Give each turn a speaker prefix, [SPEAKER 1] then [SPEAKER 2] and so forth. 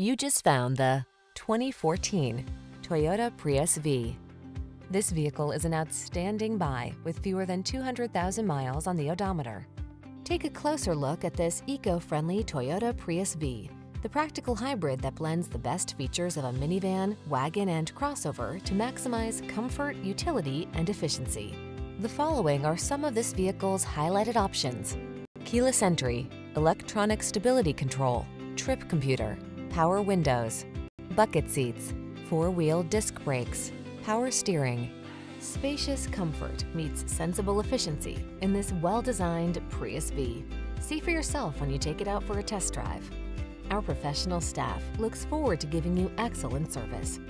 [SPEAKER 1] You just found the 2014 Toyota Prius V. This vehicle is an outstanding buy with fewer than 200,000 miles on the odometer. Take a closer look at this eco-friendly Toyota Prius V, the practical hybrid that blends the best features of a minivan, wagon, and crossover to maximize comfort, utility, and efficiency. The following are some of this vehicle's highlighted options. Keyless entry, electronic stability control, trip computer, power windows, bucket seats, four-wheel disc brakes, power steering. Spacious comfort meets sensible efficiency in this well-designed Prius V. See for yourself when you take it out for a test drive. Our professional staff looks forward to giving you excellent service.